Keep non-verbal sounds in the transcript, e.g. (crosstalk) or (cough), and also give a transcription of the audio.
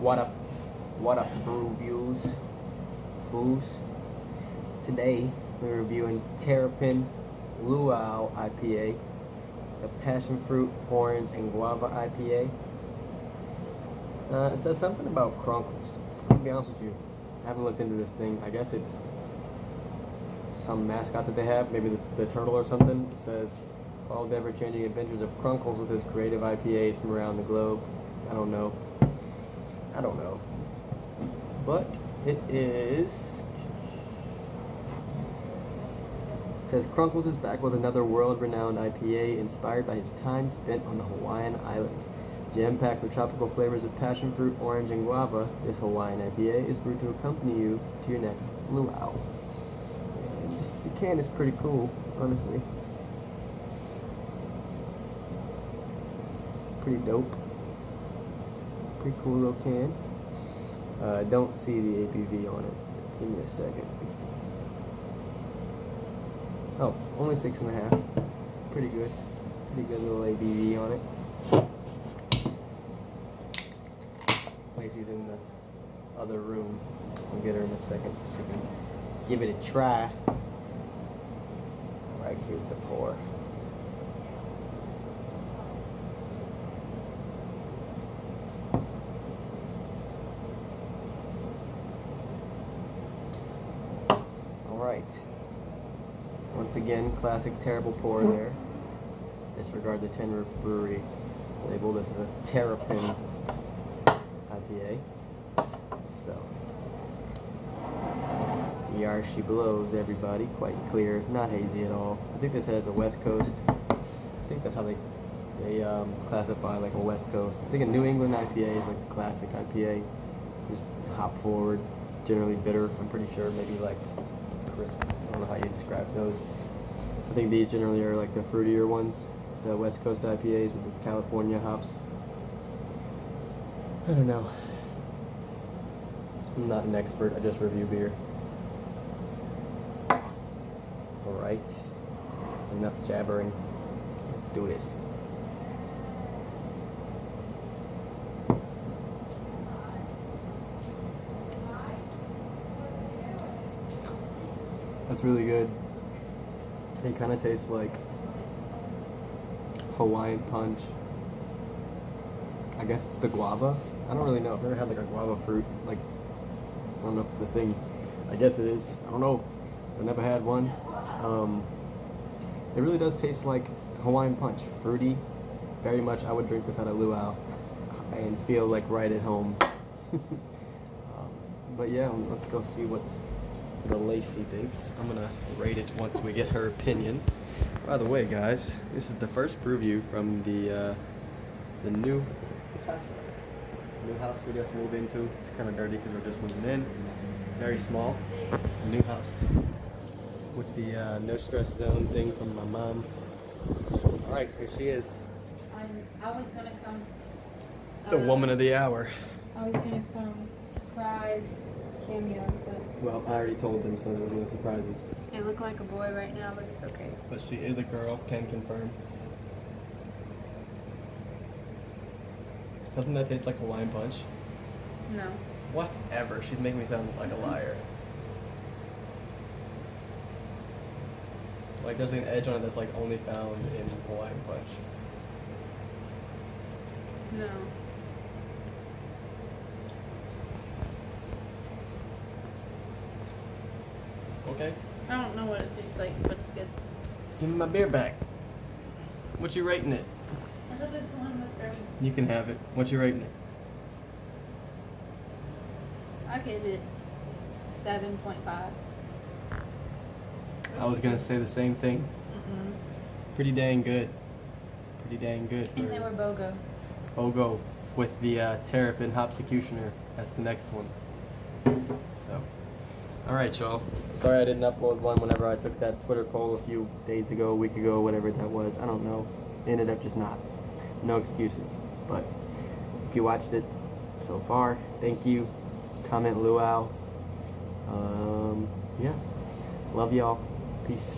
What up? What up, brew views? Fools. Today, we're reviewing Terrapin Luau IPA. It's a passion fruit, orange, and guava IPA. Uh, it says something about Krunkles. I'm gonna be honest with you. I haven't looked into this thing. I guess it's some mascot that they have, maybe the, the turtle or something. It says, follow the ever-changing adventures of Krunkles with his creative IPAs from around the globe. I don't know. I don't know. But it is. It says Krunkles is back with another world-renowned IPA inspired by his time spent on the Hawaiian Islands. Jam-packed with tropical flavors of passion fruit, orange, and guava, this Hawaiian IPA is brewed to accompany you to your next luau. And the can is pretty cool, honestly. Pretty dope. Pretty cool little can. Uh, don't see the ABV on it. Give me a second. Oh, only six and a half. Pretty good. Pretty good little ABV on it. Lacie's in the other room. I'll get her in a second so she can give it a try. Alright, here's the pour. Alright. Once again, classic terrible pour there. Disregard the Tin Roof Brewery label. This is a Terrapin IPA. So, Yar she blows, everybody. Quite clear, not hazy at all. I think this has a West Coast. I think that's how they they um, classify like a West Coast. I think a New England IPA is like the classic IPA, just hop forward, generally bitter. I'm pretty sure maybe like crisp. I don't know how you describe those. I think these generally are like the fruitier ones, the West Coast IPAs with the California hops. I don't know. I'm not an expert. I just review beer. All right. Enough jabbering. Let's do this. That's really good. It kind of tastes like Hawaiian punch. I guess it's the guava. I don't really know. I've never had like a guava fruit. Like, I don't know if it's the thing. I guess it is. I don't know. I've never had one. Um, it really does taste like Hawaiian punch. Fruity. Very much. I would drink this at a luau and feel like right at home. (laughs) um, but yeah, let's go see what the Lacie thinks. I'm gonna rate it once we get her opinion. By the way, guys, this is the first preview from the uh, the new casa, new house we just moved into. It's kind of dirty because we're just moving in. Very small, new house with the uh, no stress zone thing from my mom. All right, here she is, I'm, I was gonna come. the uh, woman of the hour. I was gonna come surprise cameo, but Well, I already told them, so there was no surprises. they look like a boy right now, but it's okay. But she is a girl, can confirm. Doesn't that taste like Hawaiian punch? No. Whatever. She's making me sound like a liar. Like there's an edge on it that's like only found in Hawaiian punch. No. Okay. I don't know what it tastes like, but it's good. Give me my beer back. What you rating it? I thought this one was very. You can have it. What you rating it? I give it seven point five. I was gonna say the same thing. Mm-mm. Pretty dang good. Pretty dang good. And they were BOGO. BOGO with the uh, Terrapin Hopsecutioner. That's the next one. So, all right, y'all. Sorry I didn't upload one whenever I took that Twitter poll a few days ago, a week ago, whatever that was. I don't know. It ended up just not. No excuses. But if you watched it so far, thank you. Comment luau. Um, yeah. Love y'all. Peace.